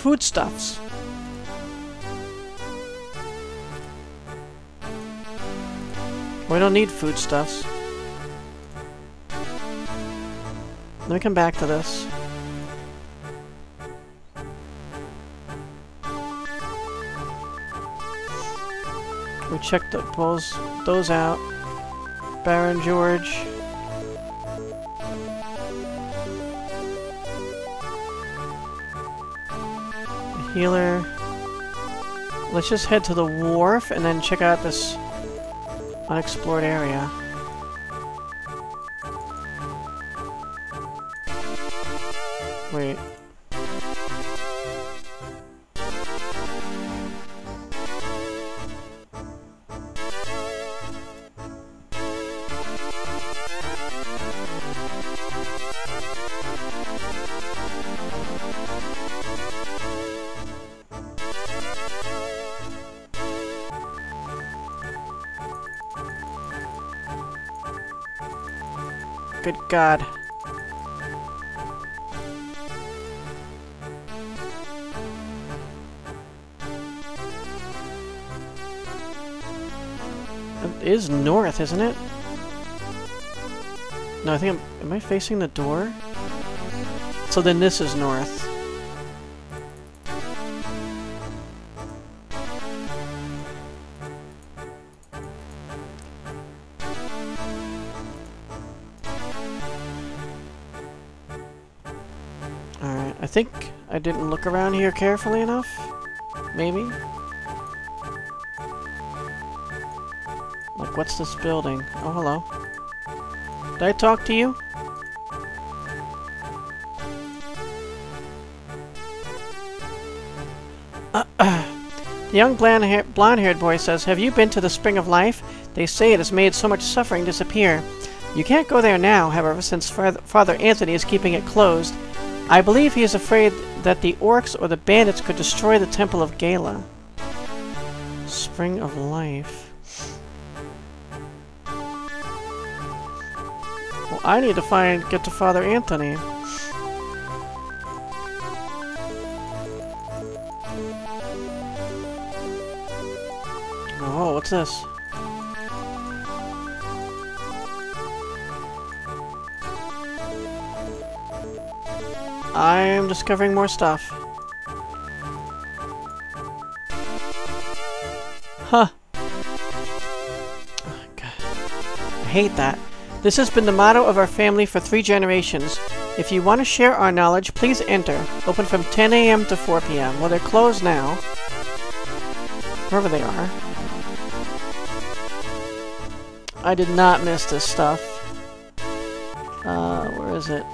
foodstuffs. We don't need foodstuffs. Let me come back to this. We checked the, those, those out. Baron George. Healer. Let's just head to the wharf and then check out this unexplored area. Good God. It is north, isn't it? No, I think I'm... Am I facing the door? So then this is north. Didn't look around here carefully enough. Maybe? Like, what's this building? Oh, hello. Did I talk to you? The young blonde-haired blonde boy says, Have you been to the Spring of Life? They say it has made so much suffering disappear. You can't go there now, however, since Father Anthony is keeping it closed. I believe he is afraid that the orcs or the bandits could destroy the Temple of Gala. Spring of Life. Well, I need to find, get to Father Anthony. Oh, what's this? I'm discovering more stuff. Huh. Oh. I hate that. This has been the motto of our family for three generations. If you want to share our knowledge, please enter. Open from 10 a.m. to 4 p.m. Well, they're closed now. Wherever they are. I did not miss this stuff. Uh, where is it?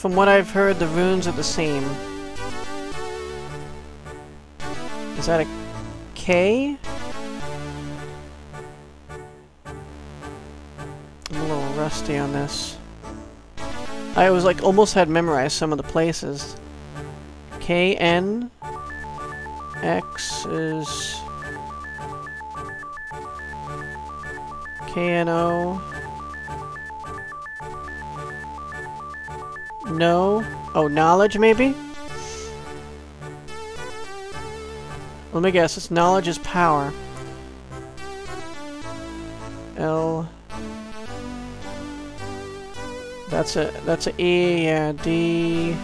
From what I've heard, the runes are the same. Is that a K? I'm a little rusty on this. I was like almost had memorized some of the places. K N X is K N O No. Oh, knowledge maybe? Let me guess, it's knowledge is power. L. That's a that's a E, yeah, D.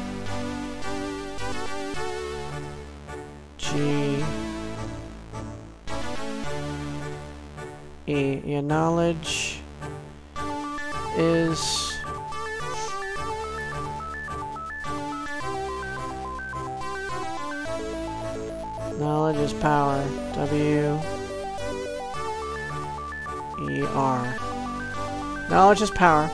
Knowledge is power.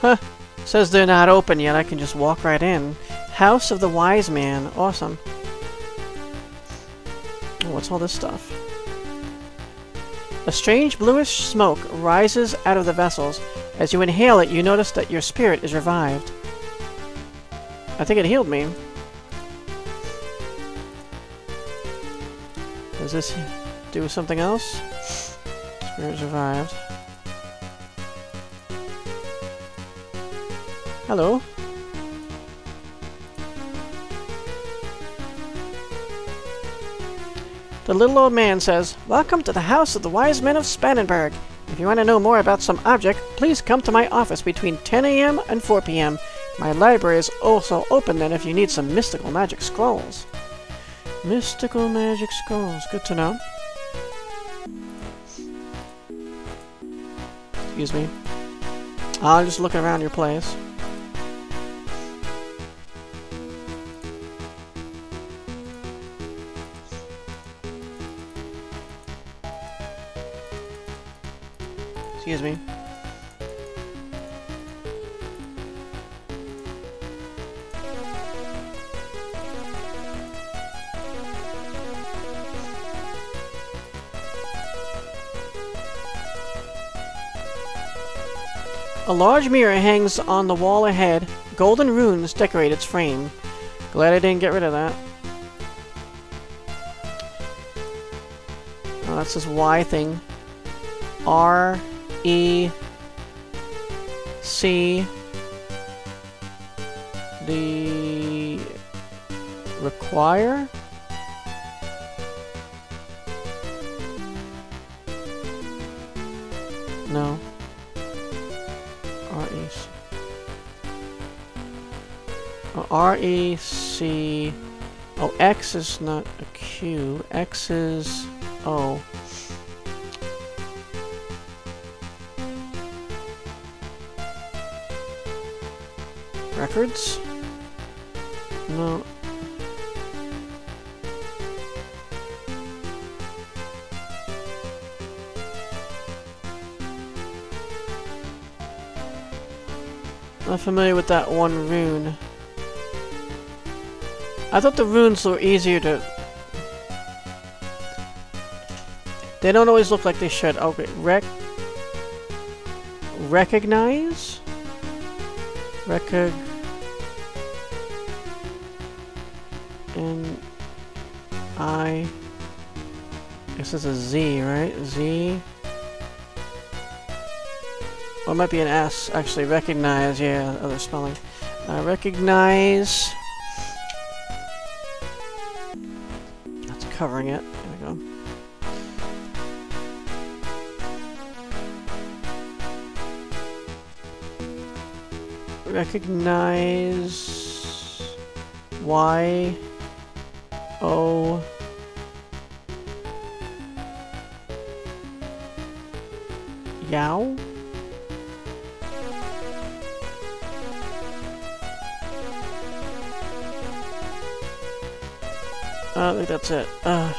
Huh. Says they're not open yet. I can just walk right in. House of the Wise Man. Awesome. What's all this stuff? Strange bluish smoke rises out of the vessels. As you inhale it, you notice that your spirit is revived. I think it healed me. Does this do something else? Spirit revived. Hello. The little old man says, Welcome to the House of the Wise Men of Spannenberg. If you want to know more about some object, please come to my office between 10 a.m. and 4 p.m. My library is also open then if you need some mystical magic scrolls. Mystical magic scrolls. Good to know. Excuse me. I'll just look around your place. Excuse me. A large mirror hangs on the wall ahead. Golden runes decorate its frame. Glad I didn't get rid of that. Oh, that's this Y thing. R E C the require? No. R E C. Oh, R E C. Oh X is not a Q. X is O Records? No. Not familiar with that one rune. I thought the runes were easier to... They don't always look like they should. Oh, okay, rec... Recognize? Recog... I... This is a Z, right? Z... Or it might be an S, actually. Recognize, yeah, other spelling. Uh, recognize... That's covering it. There we go. Recognize... Y... O... I think that's it. Uh.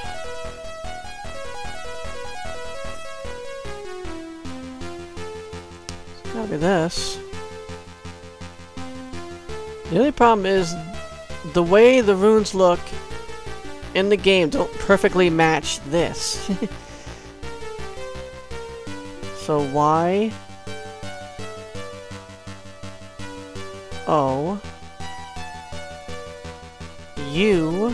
It's gotta be this. The only problem is the way the runes look in the game don't perfectly match this. so Y... O... U...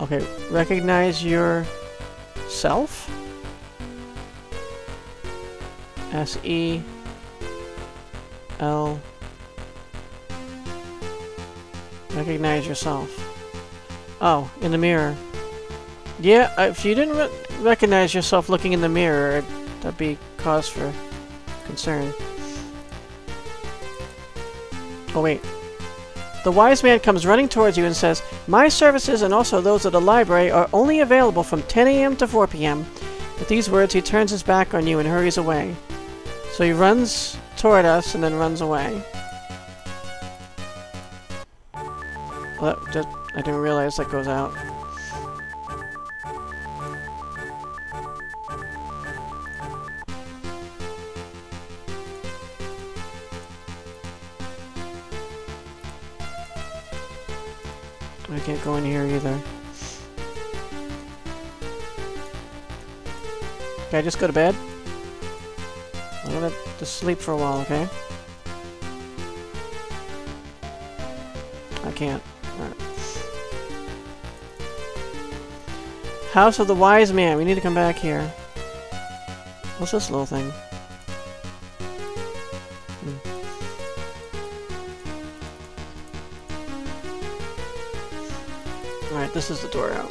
Okay, recognize yourself. S E L. Recognize yourself. Oh, in the mirror. Yeah, if you didn't recognize yourself looking in the mirror, that'd be cause for concern. Oh wait, the wise man comes running towards you and says, My services and also those of the library are only available from 10 a.m. to 4 p.m. With these words, he turns his back on you and hurries away. So he runs toward us and then runs away. Well, just, I didn't realize that goes out. Can't go in here either. Okay, just go to bed? I'm gonna just sleep for a while, okay? I can't. House of the Wise Man. We need to come back here. What's this little thing? Is the door out.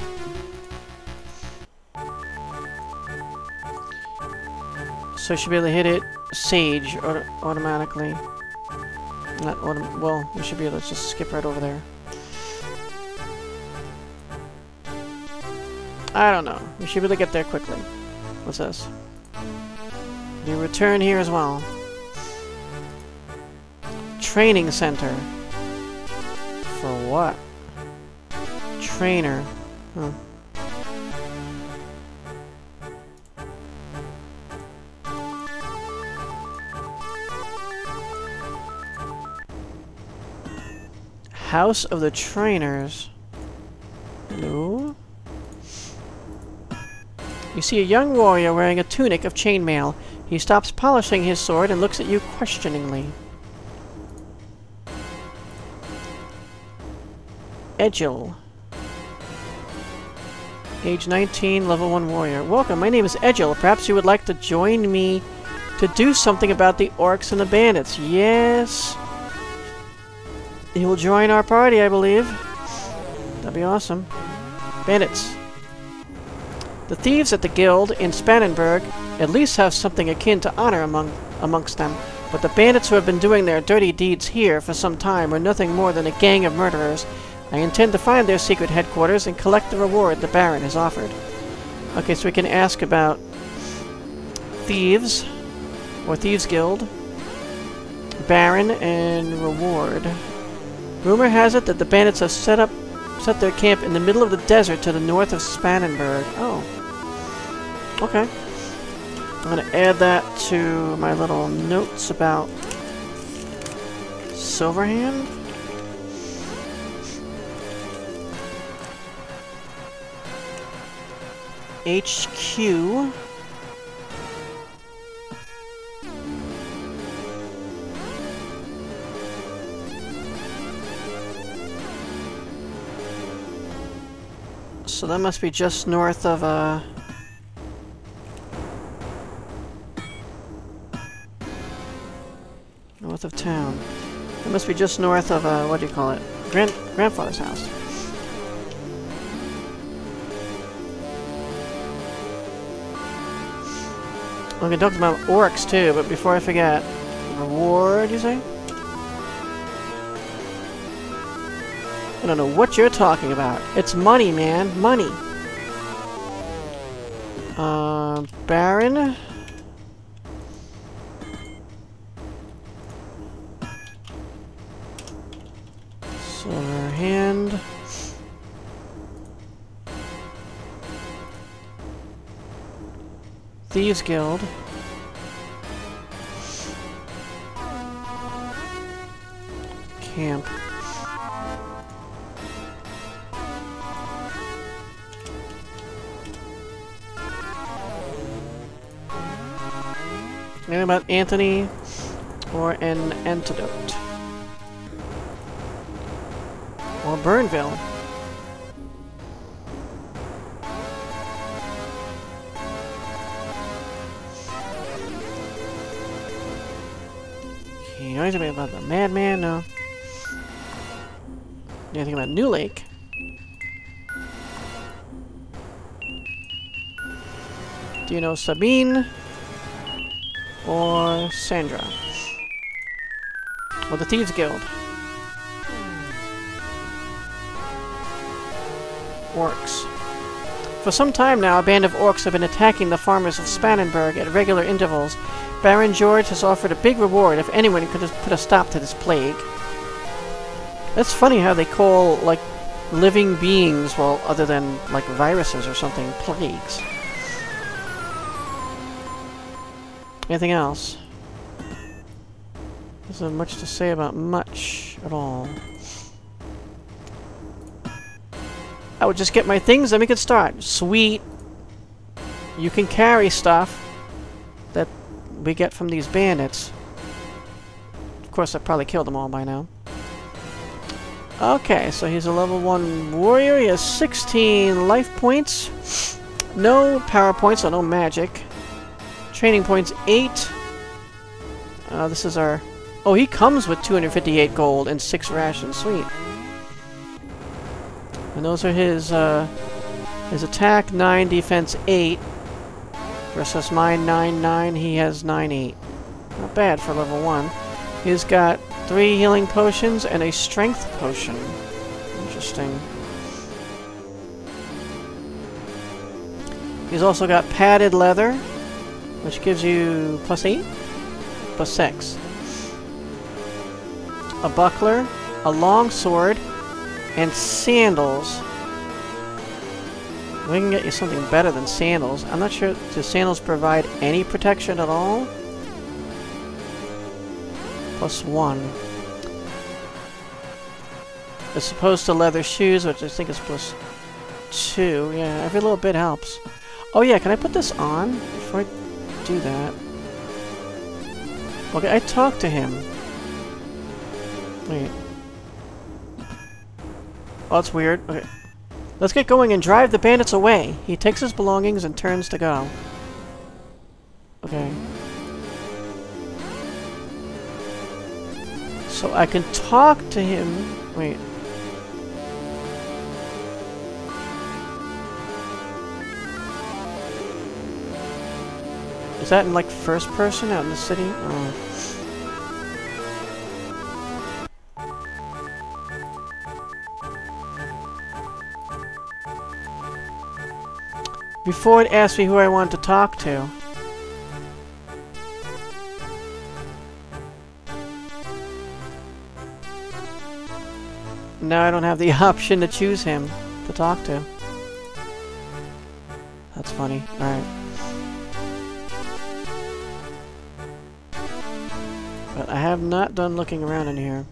So I should be able to hit it Sage auto automatically. Not autom well, we should be able to just skip right over there. I don't know. We should be able to get there quickly. What's this? You return here as well. Training center. For what? Trainer. Huh. House of the Trainers. You see a young warrior wearing a tunic of chainmail. He stops polishing his sword and looks at you questioningly. Egil. Age 19, level 1 warrior. Welcome, my name is Egil. Perhaps you would like to join me to do something about the orcs and the bandits. Yes. You'll join our party, I believe. That'd be awesome. Bandits. The thieves at the guild in Spannenberg at least have something akin to honor among amongst them, but the bandits who have been doing their dirty deeds here for some time are nothing more than a gang of murderers. I intend to find their secret headquarters and collect the reward the Baron has offered. Okay, so we can ask about thieves, or Thieves Guild, Baron, and reward. Rumor has it that the bandits have set up set their camp in the middle of the desert to the north of Spannenberg. Oh. Okay. I'm gonna add that to my little notes about Silverhand. HQ. So that must be just north of, uh... North of town. It must be just north of, uh, what do you call it? Grand grandfather's house. We can talk about orcs too, but before I forget, reward, you say? I don't know what you're talking about. It's money, man. Money. Uh, Baron? Thieves Guild. Camp. Anything about Anthony or an antidote? Or Burnville? Anything about the Madman? No. Anything about New Lake? Do you know Sabine? Or Sandra? Or the Thieves Guild? Orcs. For some time now, a band of orcs have been attacking the farmers of Spannenberg at regular intervals. Baron George has offered a big reward if anyone could put a stop to this plague. That's funny how they call, like, living beings, well, other than, like, viruses or something, plagues. Anything else? There's not much to say about much at all. I would just get my things, then we could start. Sweet. You can carry stuff we get from these bandits. Of course, I've probably killed them all by now. Okay, so he's a level 1 warrior. He has 16 life points. No power points, so no magic. Training points 8. Uh, this is our... Oh, he comes with 258 gold and 6 rations. Sweet. And those are his, uh, his attack 9, defense 8. Versus mine 9, 9. He has 9, 8. Not bad for level 1. He's got three healing potions and a strength potion. Interesting. He's also got padded leather, which gives you plus 8? Plus 6. A buckler, a long sword, and sandals. We can get you something better than sandals. I'm not sure, do sandals provide any protection at all? Plus one. As opposed to leather shoes, which I think is plus two. Yeah, every little bit helps. Oh yeah, can I put this on before I do that? Okay, I talked to him. Wait. Oh, that's weird. Okay. Let's get going and drive the bandits away. He takes his belongings and turns to go. Okay. So I can talk to him. Wait. Is that in like first person out in the city? Oh. Before it asked me who I wanted to talk to. Now I don't have the option to choose him to talk to. That's funny. Alright. But I have not done looking around in here.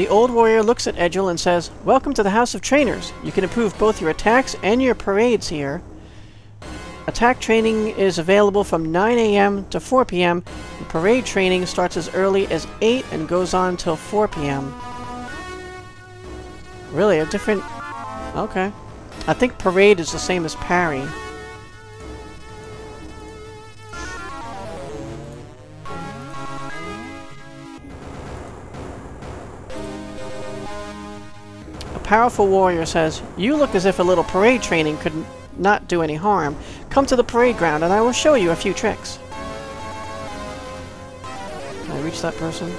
The old warrior looks at Egil and says, Welcome to the House of Trainers. You can improve both your attacks and your parades here. Attack training is available from 9 a.m. to 4 p.m. Parade training starts as early as 8 and goes on until 4 p.m. Really? A different... Okay. I think parade is the same as parry. Powerful warrior says, You look as if a little parade training could not do any harm. Come to the parade ground and I will show you a few tricks. Can I reach that person?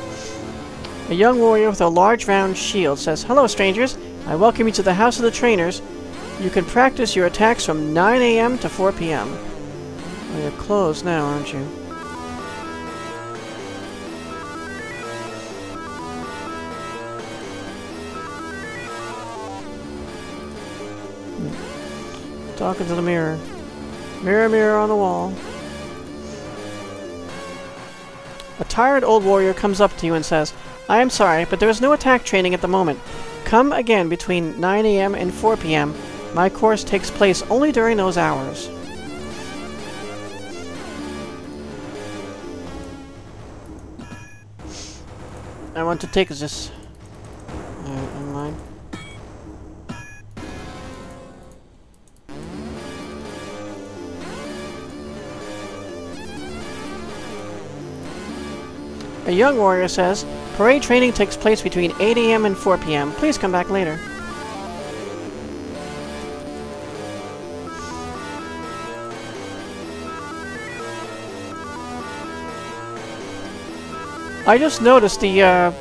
A young warrior with a large round shield says, Hello strangers, I welcome you to the House of the Trainers. You can practice your attacks from 9 a.m. to 4 p.m. Well, you're closed now, aren't you? Talking to the mirror. Mirror, mirror on the wall. A tired old warrior comes up to you and says, I am sorry, but there is no attack training at the moment. Come again between 9 a.m. and 4 p.m. My course takes place only during those hours. I want to take this. A young warrior says, Parade training takes place between 8 a.m. and 4 p.m. Please come back later. I just noticed the, uh,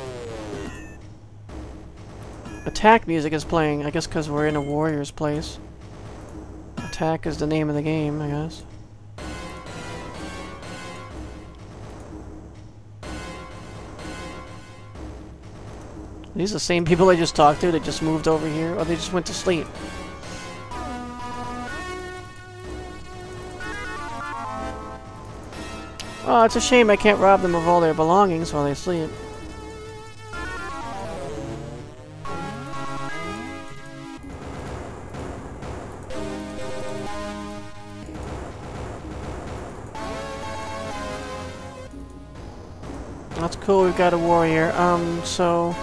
attack music is playing. I guess because we're in a warrior's place. Attack is the name of the game, I guess. These are the same people I just talked to that just moved over here, or they just went to sleep. Oh, it's a shame I can't rob them of all their belongings while they sleep. That's cool, we've got a warrior. Um, so...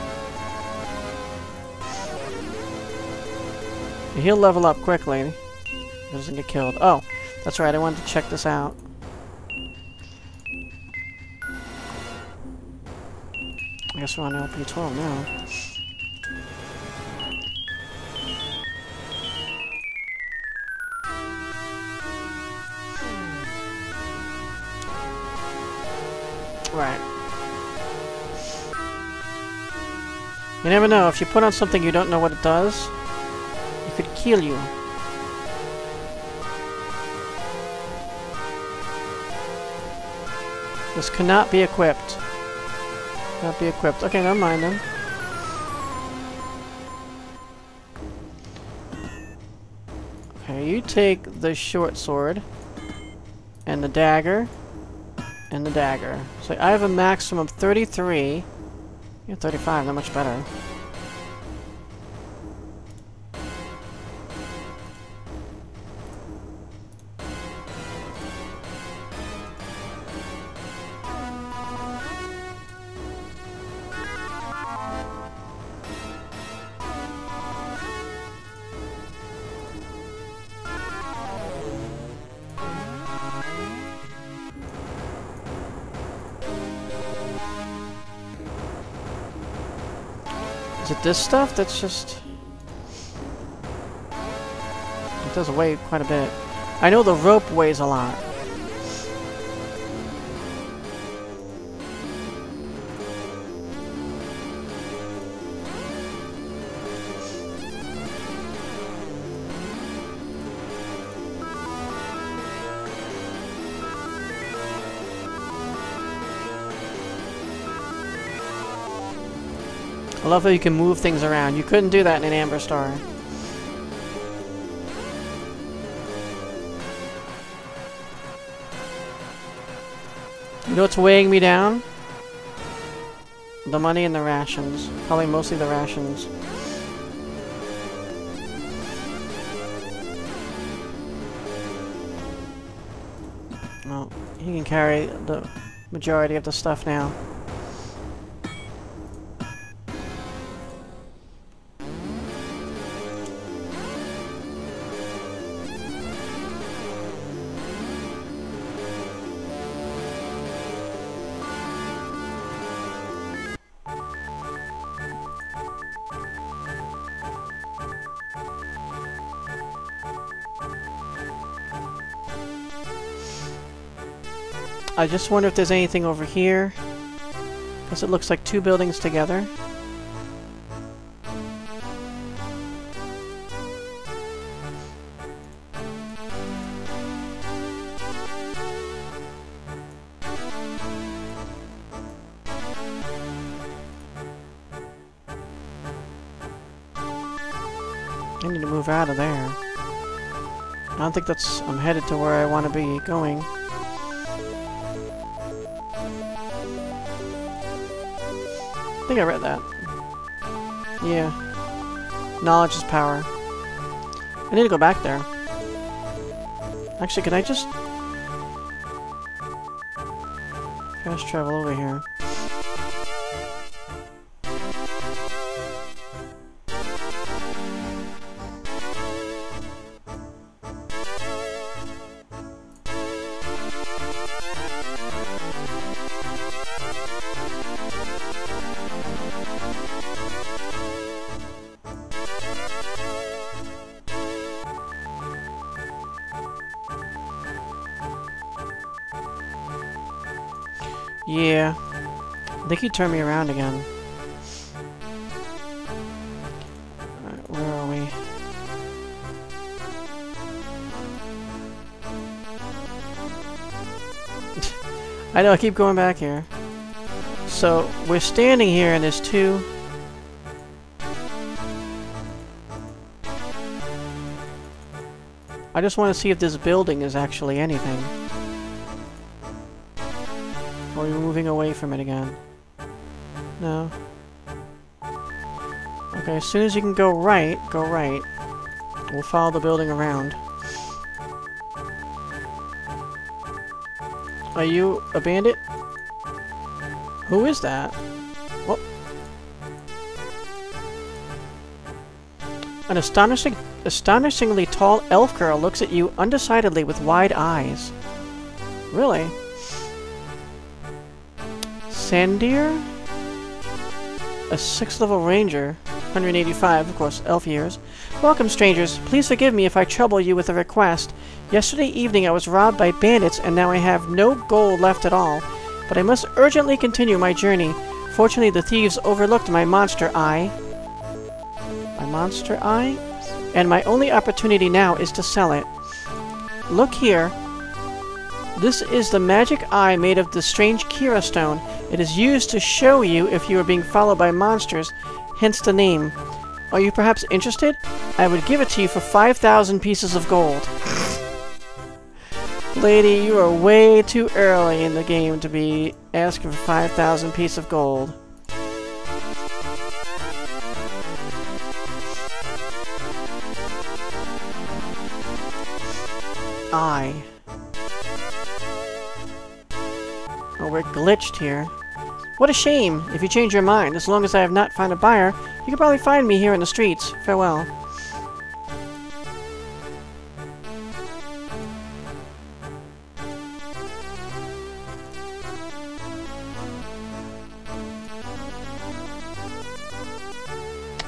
He'll level up quickly. He doesn't get killed. Oh, that's right, I wanted to check this out. I guess we're on LP12 now. Right. You never know, if you put on something you don't know what it does, kill you. This cannot be equipped. Not be equipped. Okay, never mind then. Okay, you take the short sword and the dagger and the dagger. So I have a maximum of 33. Yeah, 35, not much better. It this stuff that's just... It does weigh quite a bit. I know the rope weighs a lot. Love how you can move things around. You couldn't do that in an Amberstar. You know what's weighing me down? The money and the rations. Probably mostly the rations. Well, he can carry the majority of the stuff now. I just wonder if there's anything over here. Because it looks like two buildings together. I need to move out of there. I don't think that's... I'm headed to where I want to be going. Think I read that. Yeah. Knowledge is power. I need to go back there. Actually, can I just... Fast travel over here. Turned me around again. Alright, where are we? I know, I keep going back here. So, we're standing here and there's two... I just want to see if this building is actually anything. Or are you moving away from it again? No. Okay, as soon as you can go right, go right. We'll follow the building around. Are you a bandit? Who is that? What? An astonishing, astonishingly tall elf girl looks at you undecidedly with wide eyes. Really? Sandire? A 6th level ranger. 185, of course, elf years. Welcome, strangers. Please forgive me if I trouble you with a request. Yesterday evening I was robbed by bandits and now I have no gold left at all. But I must urgently continue my journey. Fortunately, the thieves overlooked my monster eye. My monster eye? And my only opportunity now is to sell it. Look here. This is the magic eye made of the strange Kira stone. It is used to show you if you are being followed by monsters, hence the name. Are you perhaps interested? I would give it to you for 5,000 pieces of gold. Lady, you are way too early in the game to be asking for 5,000 pieces of gold. I. Oh, we're glitched here. What a shame! If you change your mind, as long as I have not found a buyer, you can probably find me here in the streets. Farewell.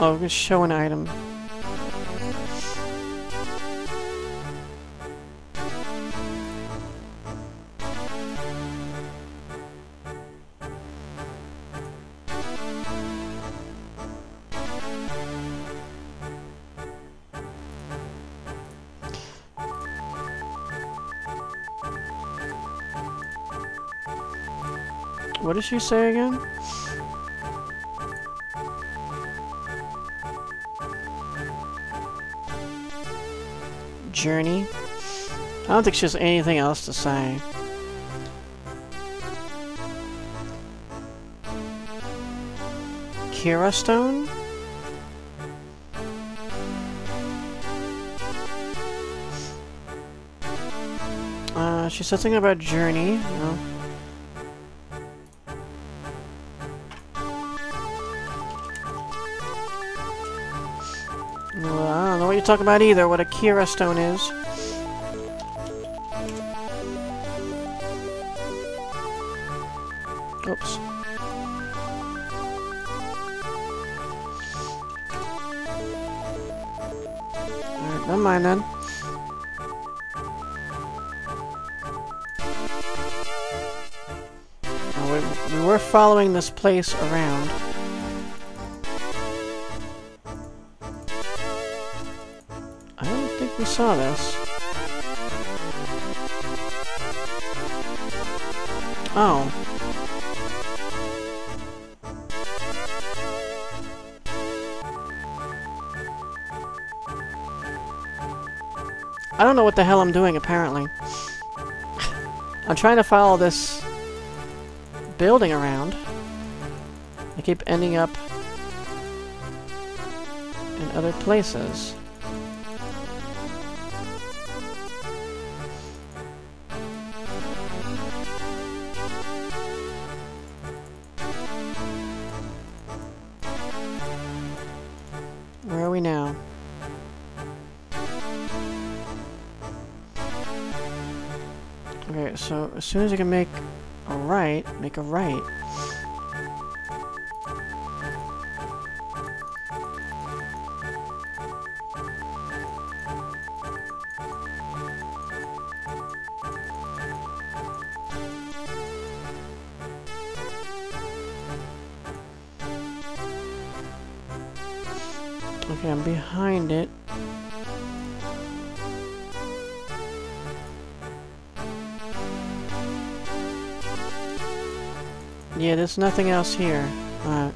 Oh, show an item. She say again? Journey? I don't think she has anything else to say. Kira Stone? Uh, she said something about Journey. Talking about either, what a Kira stone is. Oops. Alright, never mind then. Oh, we, we were following this place around. Saw this. Oh. I don't know what the hell I'm doing, apparently. I'm trying to follow this building around. I keep ending up in other places. Soon as I can make a right, make a right. There's nothing else here. Alright.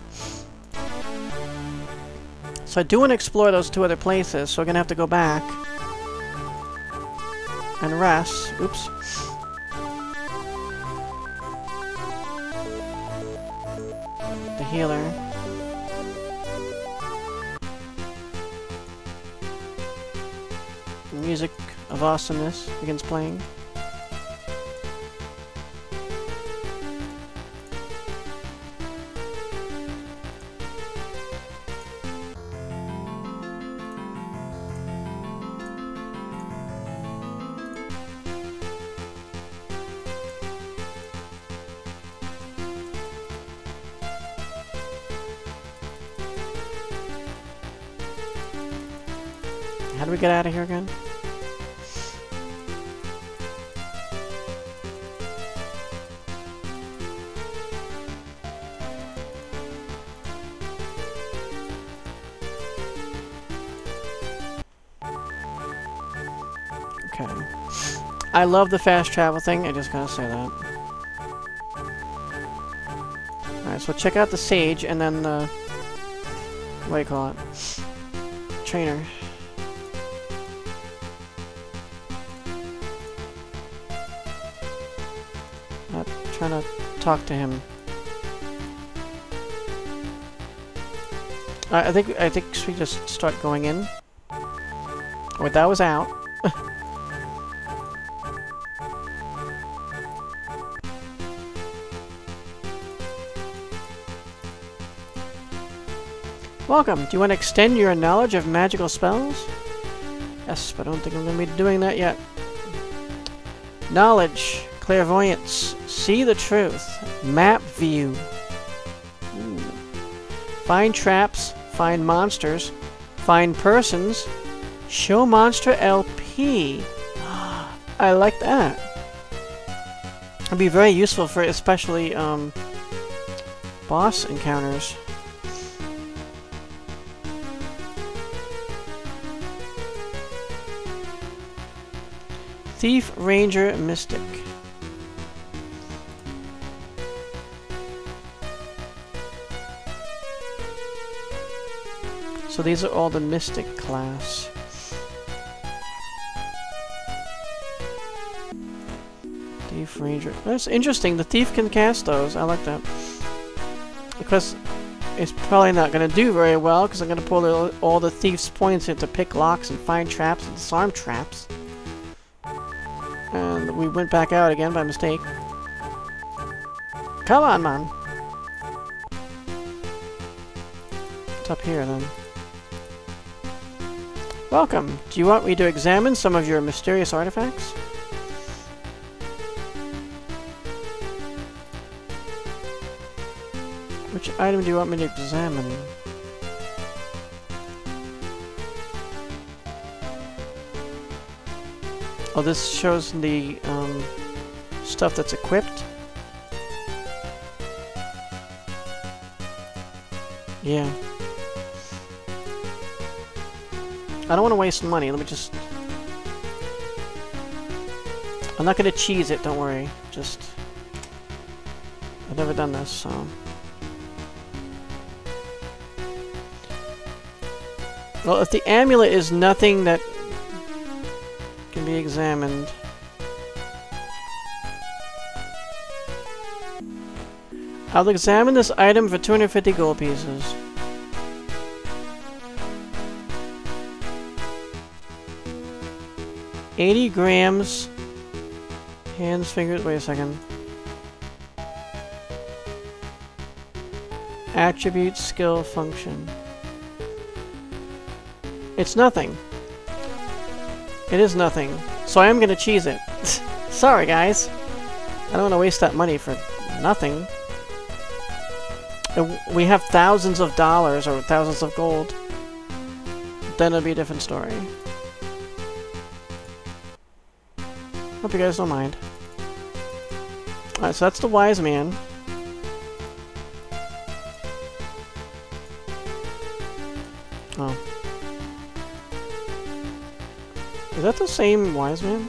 So I do want to explore those two other places, so we're gonna have to go back. And rest. Oops. The healer. Music of awesomeness begins playing. Get out of here again? Okay. I love the fast travel thing, I just gotta say that. Alright, so check out the sage and then the... What do you call it? Trainer. Not trying to talk to him. I think I think we just start going in. Wait, that was out. Welcome. Do you want to extend your knowledge of magical spells? Yes, but I don't think I'm going to be doing that yet. Knowledge. Clairvoyance. See the truth. Map view. Ooh. Find traps. Find monsters. Find persons. Show monster LP. I like that. It'd be very useful for especially um, boss encounters. Thief, Ranger, Mystic. These are all the Mystic class. Thief, Ranger. That's interesting. The Thief can cast those. I like that. Because it's probably not going to do very well because I'm going to pull all the Thief's points into pick locks and find traps and disarm traps. And we went back out again by mistake. Come on, man. It's up here, then? Welcome. Do you want me to examine some of your mysterious artifacts? Which item do you want me to examine? Oh, this shows the um, stuff that's equipped. Yeah. I don't want to waste money. Let me just... I'm not going to cheese it, don't worry. Just... I've never done this, so... Well, if the amulet is nothing that can be examined... I'll examine this item for 250 gold pieces. Eighty grams. Hands, fingers. Wait a second. Attribute, skill, function. It's nothing. It is nothing. So I am gonna cheese it. Sorry, guys. I don't want to waste that money for nothing. We have thousands of dollars or thousands of gold. Then it'll be a different story. Hope you guys don't mind. Alright, so that's the wise man. Oh. Is that the same wise man?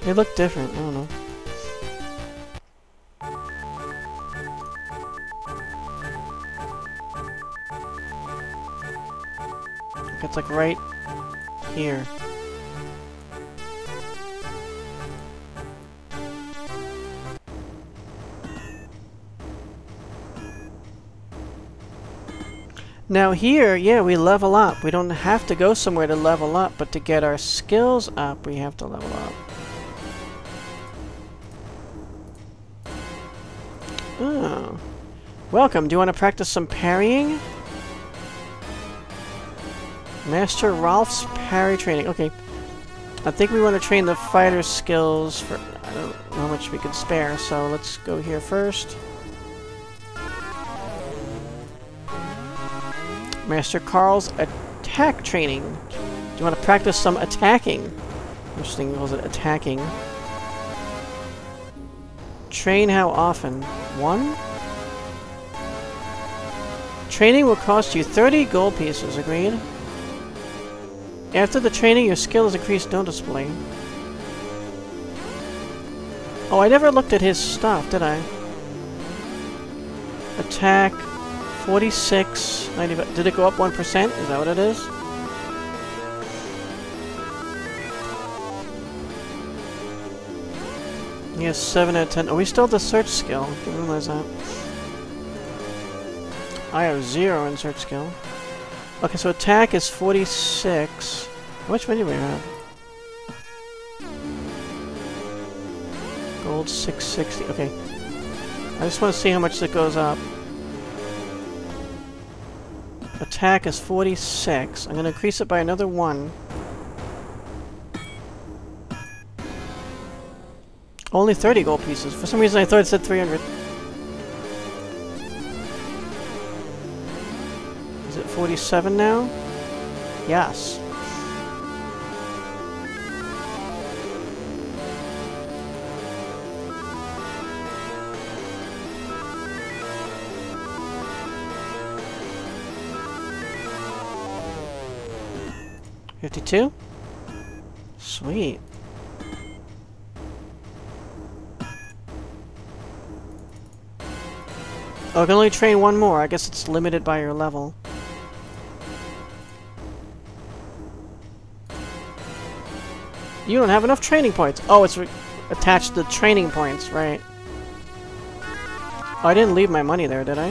They look different, I don't know. It's like right here. Now here, yeah, we level up. We don't have to go somewhere to level up, but to get our skills up, we have to level up. Oh. Welcome. Do you want to practice some parrying? Master Ralph's parry training. Okay. I think we want to train the fighter skills for... I don't know how much we can spare, so let's go here first. Master Carl's attack training. Do you want to practice some attacking? Interesting, was it attacking? Train how often? One? Training will cost you 30 gold pieces, agreed? After the training, your skill is increased noticeably. Oh, I never looked at his stuff, did I? Attack, 46, 95. Did it go up 1%? Is that what it is? Yes, 7 out of 10. Oh, we still have the search skill. I didn't realize that. I have 0 in search skill. Okay, so attack is 46. How much money do we have? Gold 660. Okay. I just want to see how much that goes up. Attack is 46. I'm going to increase it by another 1. Only 30 gold pieces. For some reason I thought it said 300. Is it 47 now? Yes. Fifty-two? Sweet. Oh, I can only train one more. I guess it's limited by your level. You don't have enough training points. Oh, it's attached to training points, right. Oh, I didn't leave my money there, did I?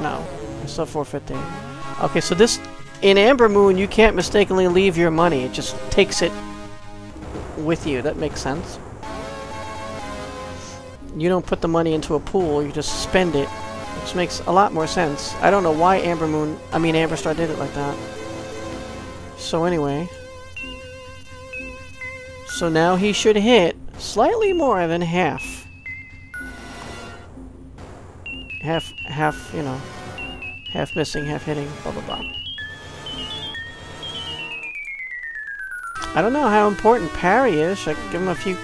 No. I still 450. Okay, so this... In Ambermoon, you can't mistakenly leave your money. It just takes it with you. That makes sense. You don't put the money into a pool, you just spend it. Which makes a lot more sense. I don't know why Ambermoon... I mean, Amberstar did it like that. So anyway... So now he should hit slightly more than half. Half, half, you know, half missing, half hitting, blah blah blah. I don't know how important parry is. Should I give him a few,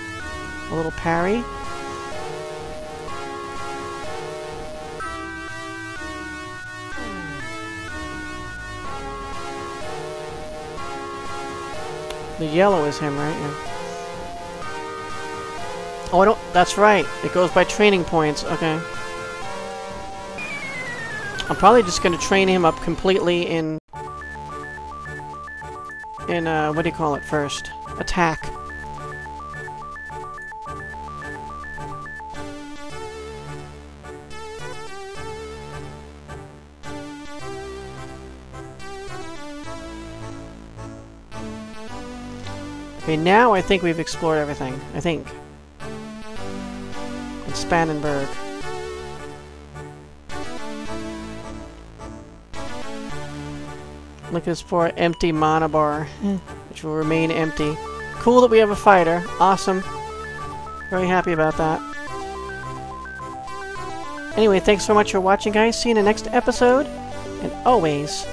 a little parry? The yellow is him, right? Yeah. Oh, I don't... That's right. It goes by training points. Okay. I'm probably just going to train him up completely in... In, uh, what do you call it first? Attack. Okay, now I think we've explored everything. I think. In Spannenberg. Look at this poor empty mana bar, hmm. which will remain empty. Cool that we have a fighter. Awesome. Very happy about that. Anyway, thanks so much for watching, guys. See you in the next episode. And always,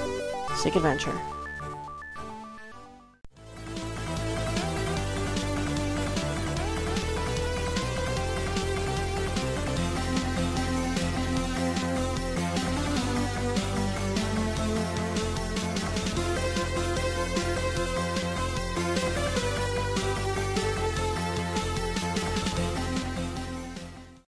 seek adventure.